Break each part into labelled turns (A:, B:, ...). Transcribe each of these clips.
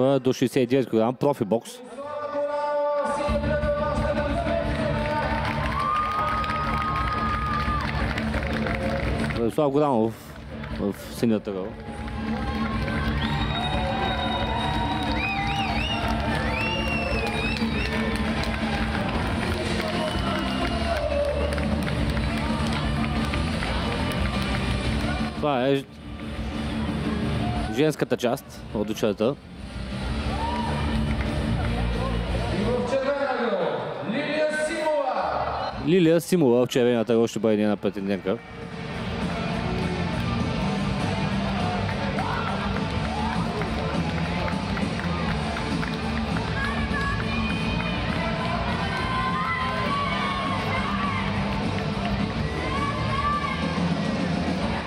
A: до 69 кг, профи бокс. Владислав Горанов в синята ръл. Това е женската част от учета. Лилия Симова в червената ръл ще бъде нейна претендентка.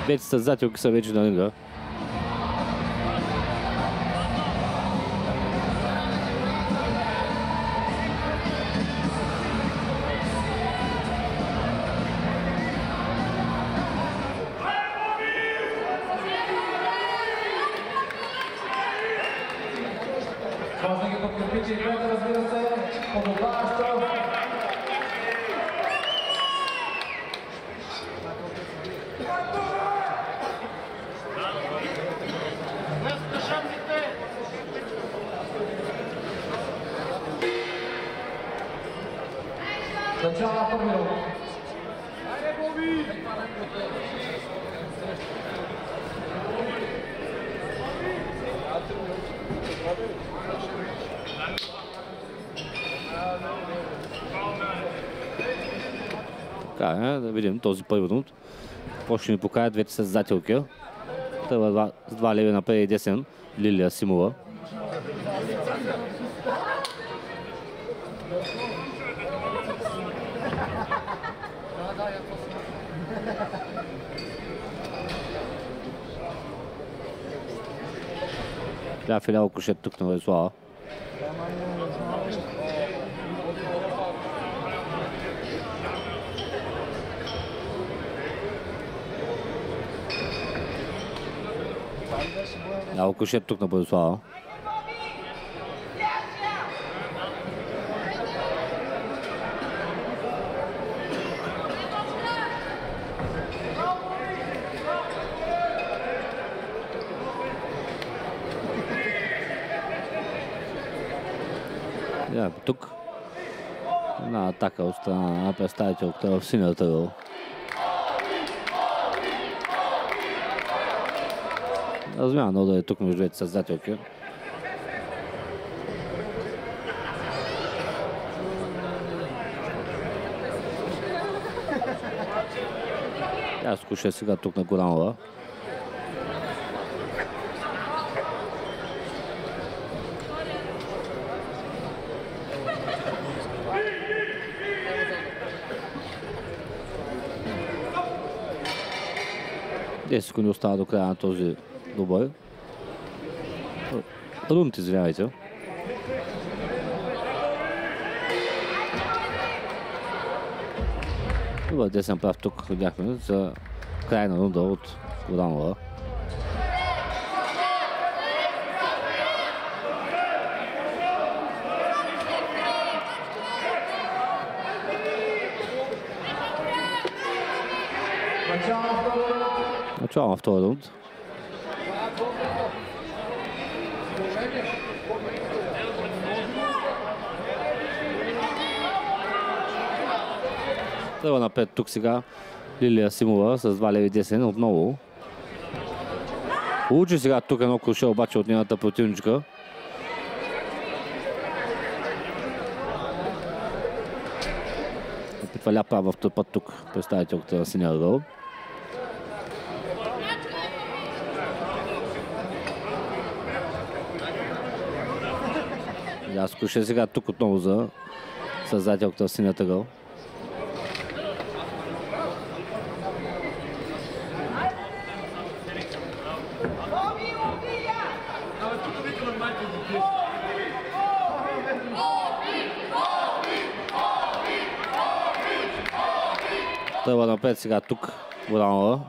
A: Двете създателки са вече на ринга.
B: На първи рунд.
A: Така е, да видим този първи рунд. Какво ще ни покажат двете създателки. Тъва два, с два леви напред и десен. Лилия Симова. Тя филял кошет тук на Владислава. Ляво кошет тук на Борислава. Я, тук една атака от страна на представителката в синята рол. Размяна да е тук между двете създателки. Тя скуша сега тук на Горанова. Десет секунди остава до края на този добър. Рунд, извинявайте. Добър десен прав тук видяхме за край на рунда от Горанова.
B: Рунд.
A: Начало на напред тук сега Лилия Симова с два леви десен отново. Получи сега тук едно круше обаче от нейната противничка. Опитва ляпа в тъпът тук представителката на синия ръл. Аз круше сега тук отново за създателката в синята ръл. Тръгва напред сега тук Горанова.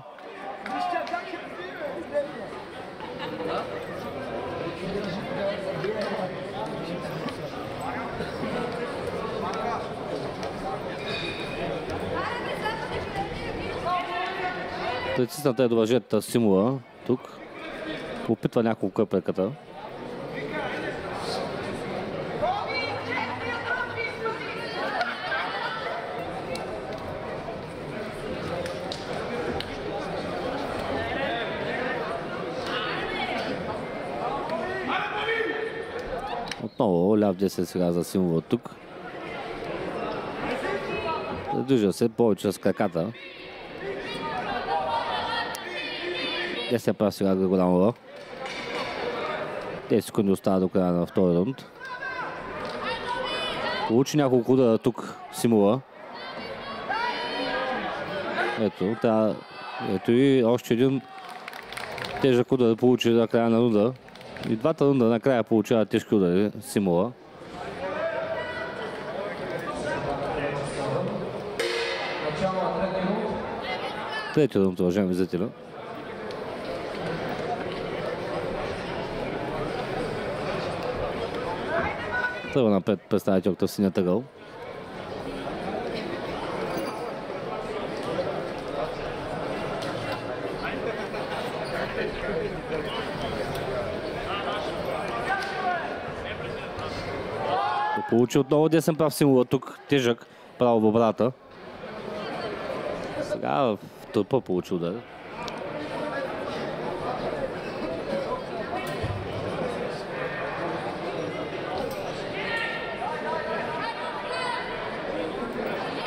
A: Притисната е до въжетата Симова тук. Опитва няколко къпеката. Отново ляв 10 сега за Симова тук. Задвижа се повече с краката. 10 прав сега за Голамова. 10 секунди остава до края на втори рунд. Получи няколко удара тук Симова. Ето, тя, ето и още един тежък удар да получи на края на рунда. И двата рунда накрая получават тежки удари Симова.
B: Трети рунд,
A: уважаеми зрители. Тръгва напред представителката в синя тъгъл. Получи отново десен прав символа тук, тежък, право в обрата. Сега в тълпа получи удар.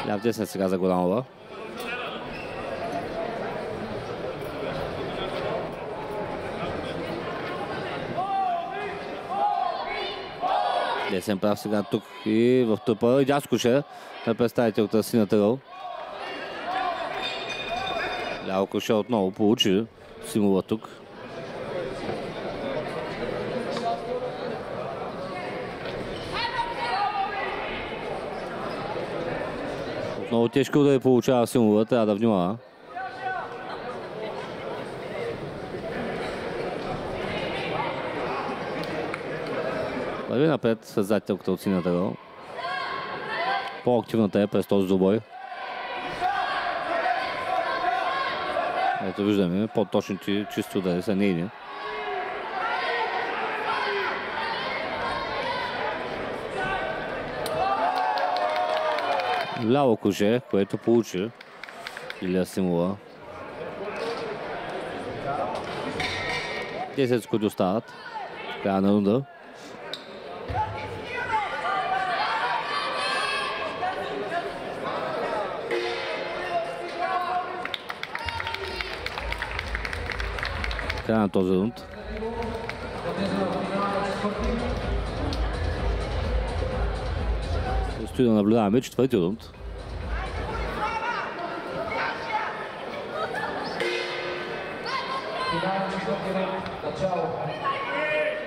A: Ляв десен сега за Горанова. Десен прав сега тук и в тъпа. И дяскоше на представителата сината рол. Ляво коше отново получи Симова тук. Отново тежко да я получава Симова, трябва да внимава. Върви напред с задителката от синята рол. По-активната е през този добой. Ето виждаме, по-точните чисти удари са нейни. Ляво коже, което получи Илия Симова. 10 секунди остават. Края на рунда. Края на този рунд. Стои да наблюдаваме четвърти рунд.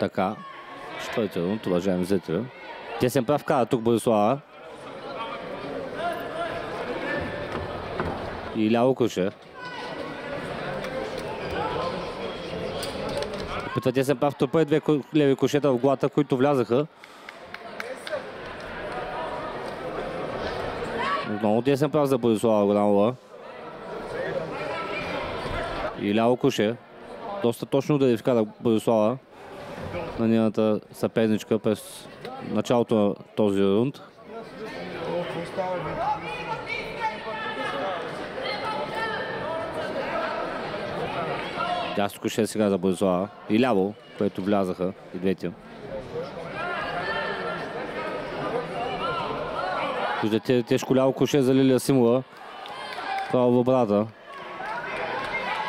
A: Така. Четвърти рунд, уважаеми зрители. Тесен прав кара тук Борислава. И ляво коше. Опитва тесен прав топа и две леви кошета в главата, които влязаха. Отново тесен прав за Борислава Гранова. И ляво коше. Доста точно да вкара Борислава на нейната съперничка през началото на този рунд. Дясно коше сега за Борислава. И ляво, което влязаха и двете. Виждате тежко ляво коше за Лилия Симова. Право в обрата.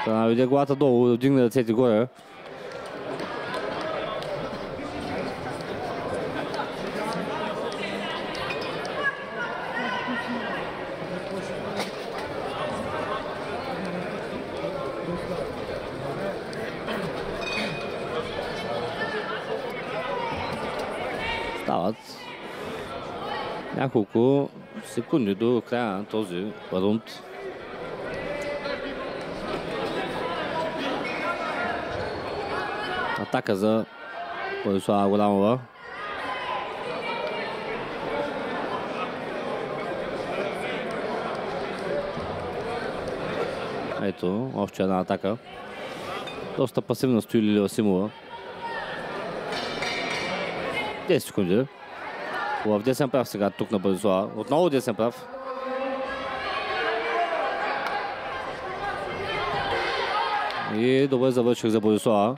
A: Да наведе главата долу, да вдигне ръцете горе. Няколко секунди до края на този рунд. Атака за Борислава Голамова. Ето, още една атака. Доста пасивно стои Лилия Симова. 10 секунди. Хубав десен прав сега тук на Борислава. Отново десен прав. И добре завърших за Борислава.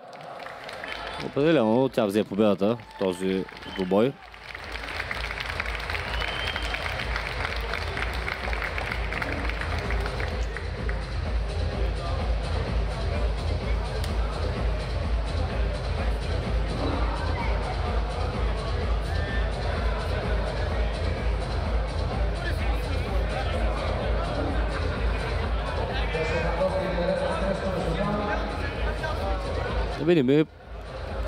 A: Определено тя взе победата този двубой. Видим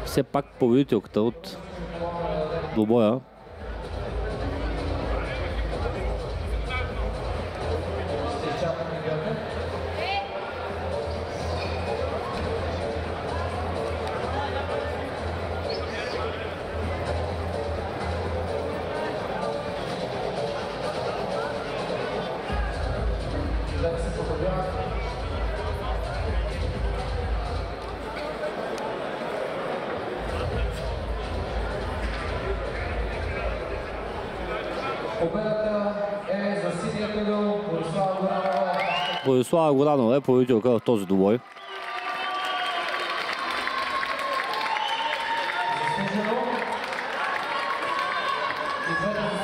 A: все пак победителката от двубоя.
B: Борислава Горанова
A: е победителка в този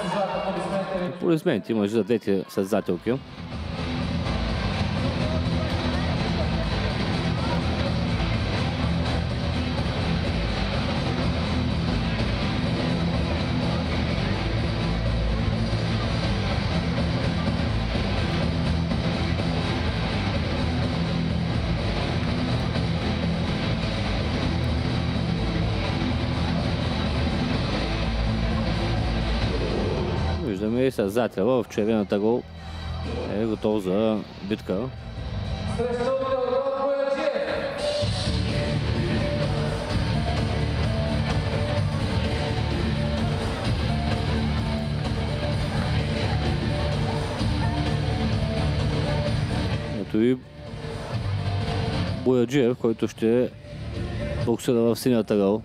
B: заслужават аплодисменти.
A: Имаше за двете състезателки. И състезателя в червената гол е готов за битка. Ето и Бояджиев, който ще боксира в синята гол.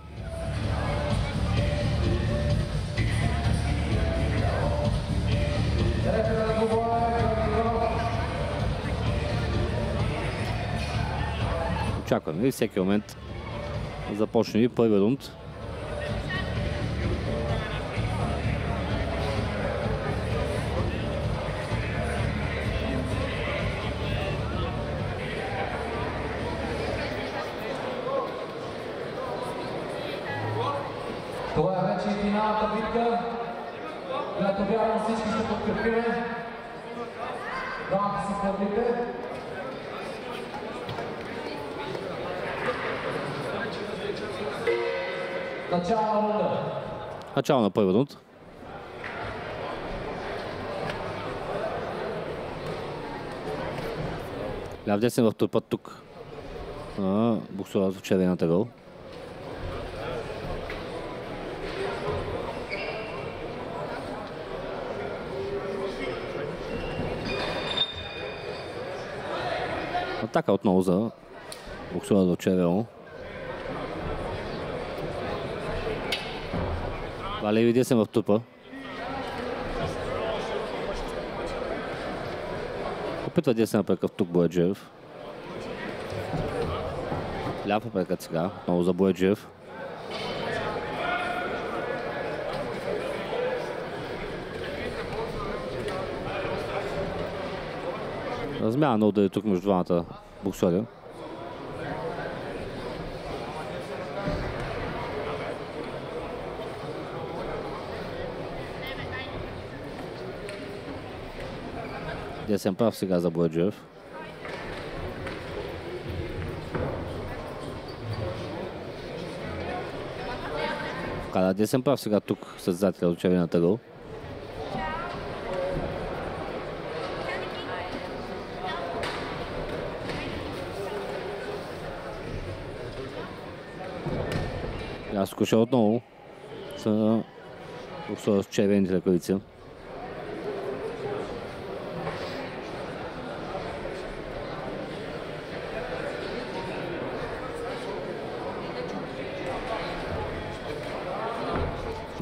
A: Очакваме и всеки момент започне и първи рунд.
B: Това е вече и финалната битка, която вярвам всички ще подкрепиме. Двамата си първите. Начало на рунда.
A: Начало на първи рунд. Ляв десен в този път тук. А, буксува в червената гол. Атака отново за буксува в червено. Това леви десен в тупа. Опитва десен апрекът тук Бояджиев. Ляв апрекът сега, отново за Бояджиев. Размяна на удари тук между двамата боксери. Десен прав сега за Бояджиев. Вкара десен прав сега тук състезателя от червената гол. Аз отново с, с червените ръкавици.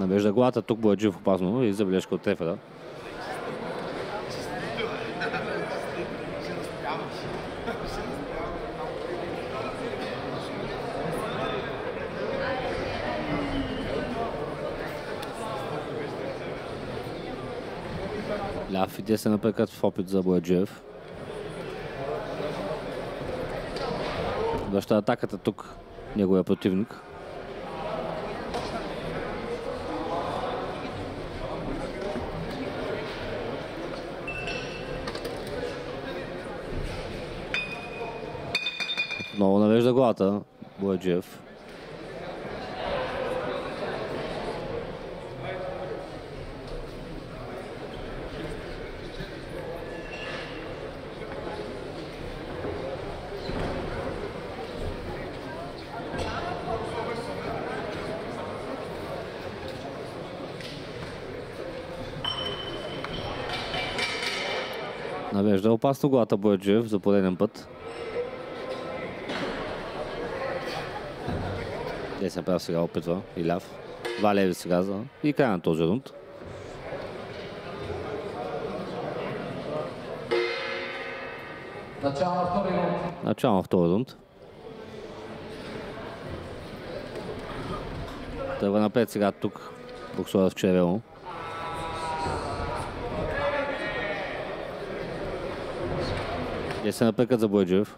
A: Навежда главата, тук Бояджиев опасно и забележка от трефера. Ляв и десен напрекът в опит за Бояджиев. Връща атаката тук неговия противник. Отново навежда главата Бояджиев. Навежда опасно главата Бояджиев за пореден път. Десен прав сега опитва и ляв. Два леви сега за и край на този рунд.
B: Начало на втори рунд.
A: Начало на втори рунд. Тръгва напред сега тук. Боксора в червено. Десен напрекът за Бойджиев.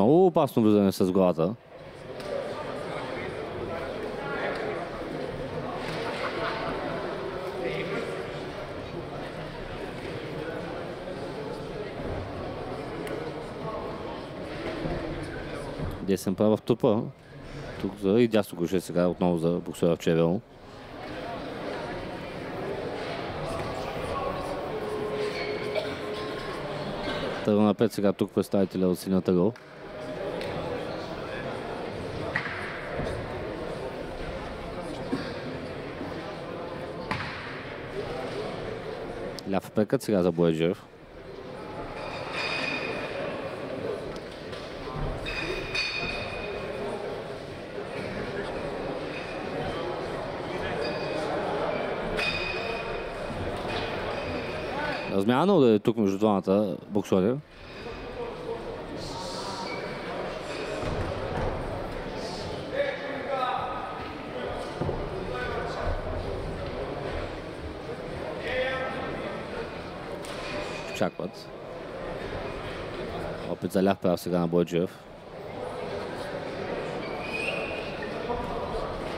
A: Отново опасно влизане с главата. Десен права в тупа. Тук за и дясно коше сега отново за боксера в червено. Тръгва напред сега тук представителя от синята гол. Пекът сега за Бояджиев. Размяна удари тук между двамата боксори. Чакват. Опит за ляв прав сега на Бойджиев.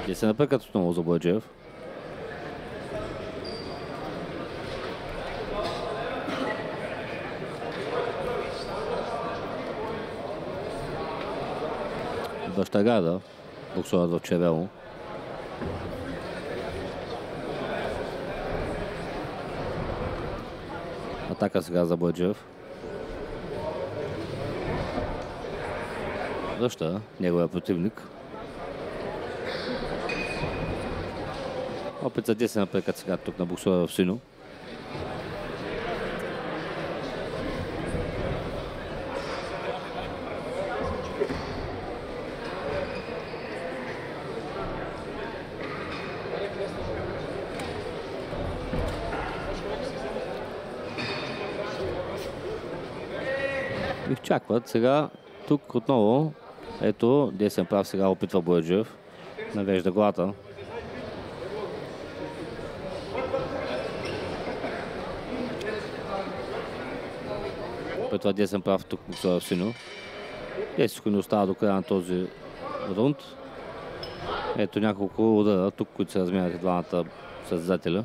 A: Те се напъкат отново за Бойджиев. Бащагада, боксорът в червено. Атака сега за Бойджиев. Връща неговия противник. Опит за десен напрекът сега тук на боксора в сино. Изчакват. Сега тук отново, ето, десен прав сега опитва Бояджиев. Навежда главата. Опитва десен прав тук буксора в сино. 10 секунди остава до края на този рунд. Ето няколко удара тук, които се разминат двамата състезателя.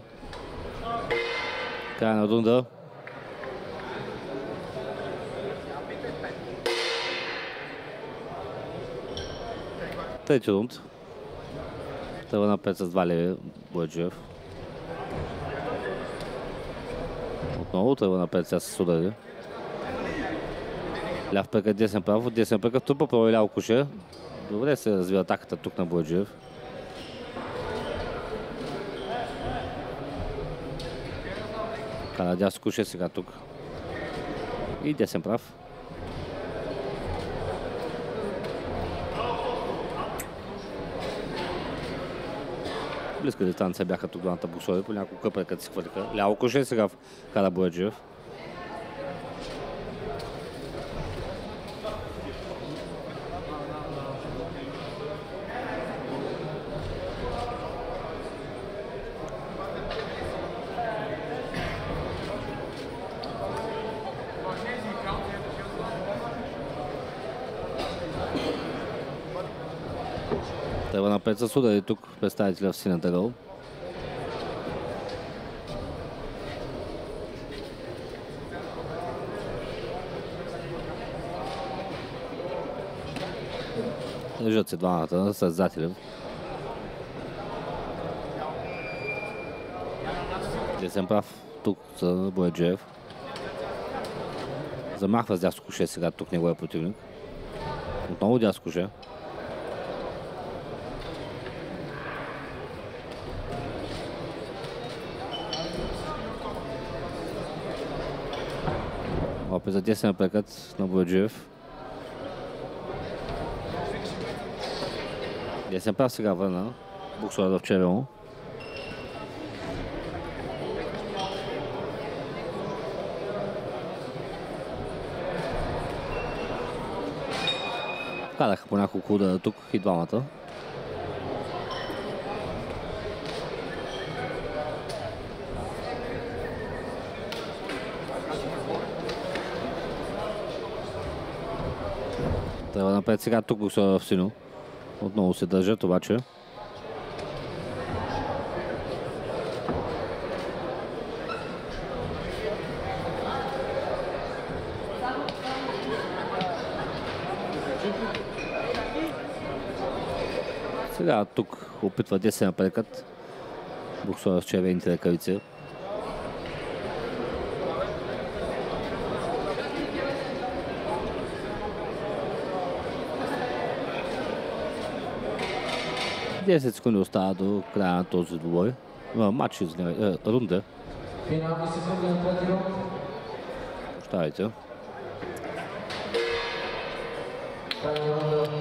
A: Края на рунда. Трети рунд. Тръгва напред с два леви Бояджиев. Отново тръгва напред сега с удари. Ляв пека, десен право, десен пека, трупа право ляво коше. Добре се развива атаката тук на Бояджиев. Кара дясно коше сега тук. И десен прав. Близка дистанция бяха тук двамата боксори, по няколко къпа, като си хвърлиха. Ляво коше сега кара Бояджиев. Напред с удари тук представителя в синята гъл. Държат се двамата с зателев. Десен прав тук за Бояджиев. Замахва с дясно коше сега тук неговия противник. Отново дясно коше. Опит за десен прекът на Бояджиев. Десен прав сега върна. Буксора в червено. Кадаха по няколко удара тук и двамата. Трябва напред сега тук боксера в сино. Отново се държат обаче. Сега тук опитва десен прекът. Боксора с червените ръкавици. Десет секунди остава до края на този двубой. А, Матч, извинявай, е, рунда.
B: Финални секунди на трети рунд.
A: Оставайте.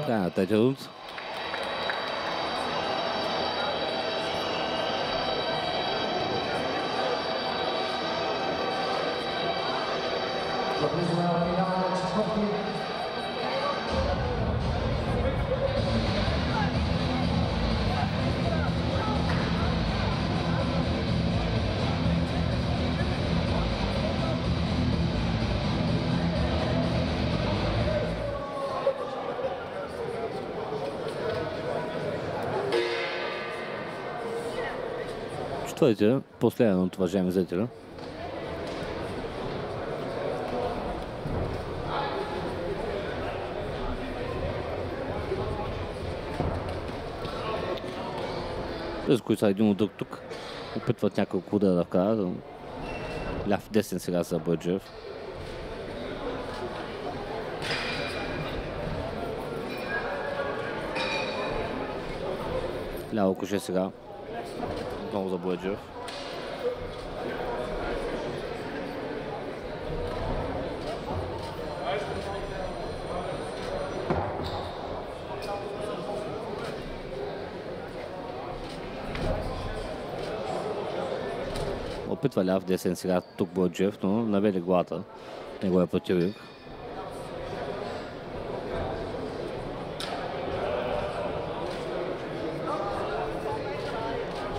B: Край
A: Четвъртия, последен от уважаеми зрители. Тези, които са един от друг тук, опитват няколко удара да вкарат. Ляв десен сега за Бъджев. Ляво коше сега. Отново за Бояджиев. Опитва ляв десен сега тук Бояджиев, но навели главата. Неговия противник.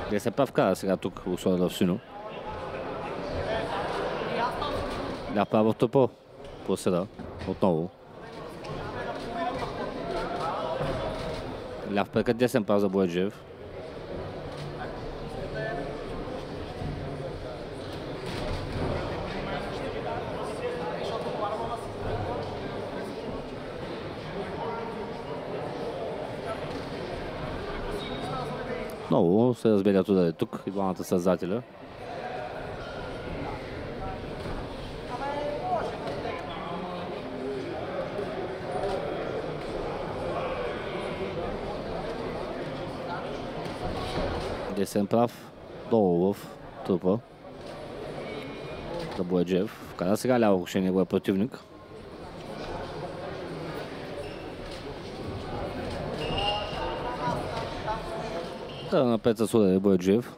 A: Десен прав кара сега тук условия в сино. Ляв право тъпо. По седа. Отново. Ляв прекът десен прав за Бояджиев. Много се разберят удари тук и двамата създателя. Десен прав, долу в трупа. За Бояджев. Вкара сега ляво ще неговия противник. Та напред с удари Бояджиев.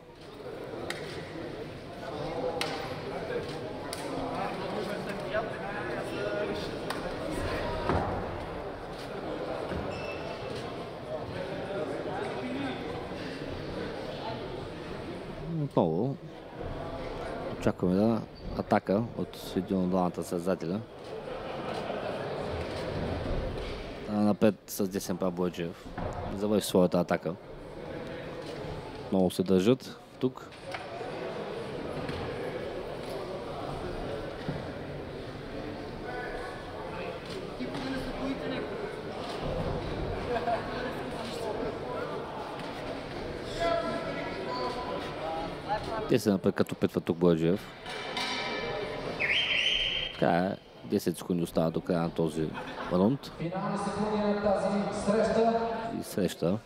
A: Отново очакваме да атака от един от двамата създателя. Напред с десен прав Бойчев. Завърши своята атака. Много се държат тук. Те се напред като петва тук Бойджиев. Така е. 10 секунди остава до края на този
B: среща.
A: И среща.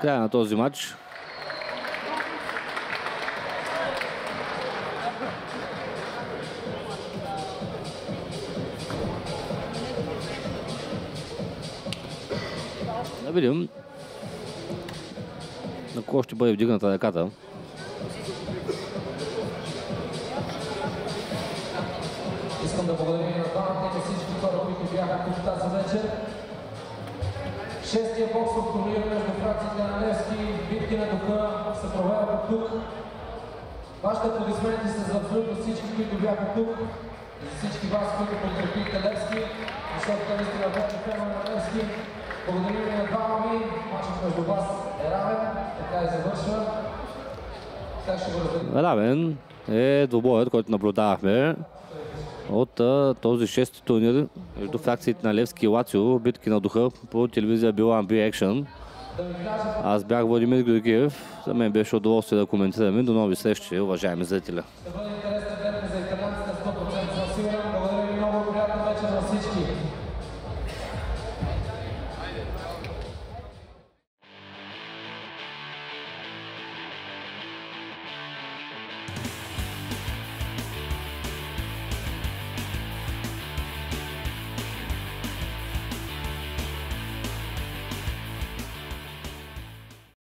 B: Край на
A: този матч. Да видим на кого ще бъде вдигната ръката.
B: Искам да благодаря на двамата и на всички хора, които бяха тук тази вечер. Шестия боксов турнир между фракциите на Левски битки на духа се проведе тук. Вашите аплодисменти са за абсолютно всички, които бяха тук. И за всички вас, които подкрепихте Левски, защото те наистина беше фенове на Левски. Благодарим и на двама ви. Матчът между вас е равен, така и завършва. Как ще го разделим?
A: Равен е двобоят, който наблюдавахме от а, този шести турнир между фракциите на Левски и Лацио, битки на духа по телевизия била B Action. Аз бях Владимир Георгиев. За мен беше удоволствие да коментираме. До нови срещи, уважаеми зрители.